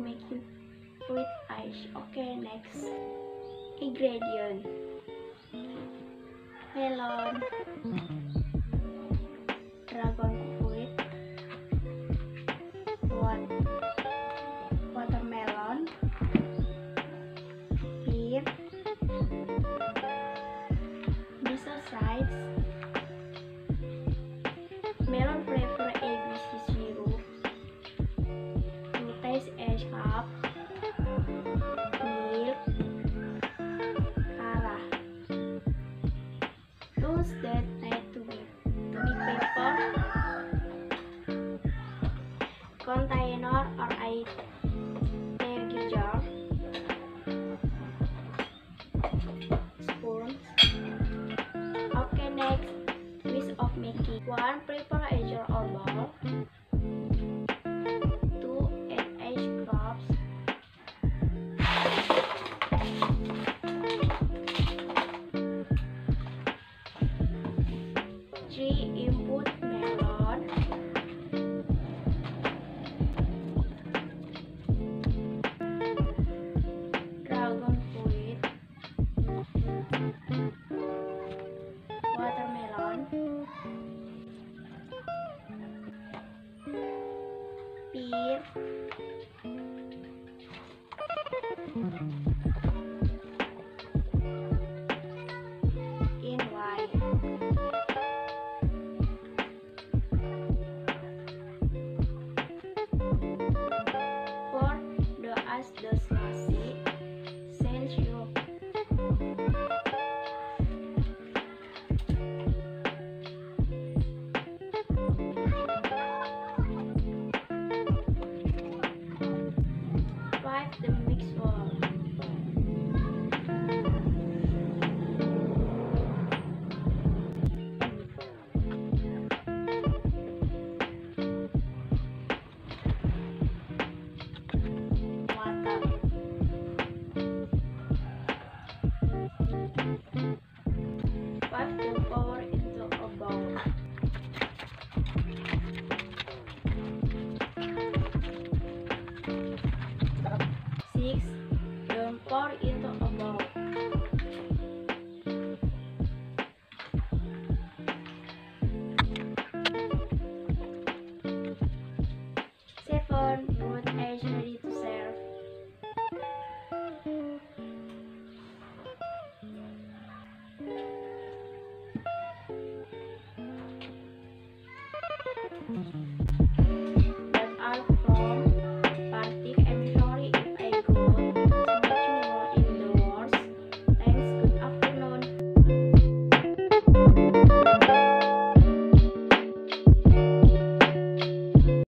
will practice with ice. Okay, next. Ingredient. Melon. That need to be to be paper. Container or a energy jar. Spoons. Okay, next. List of making. One, prepare a jar or bowl. Watermelon. Pour into a bowl. Seven. Is ready to.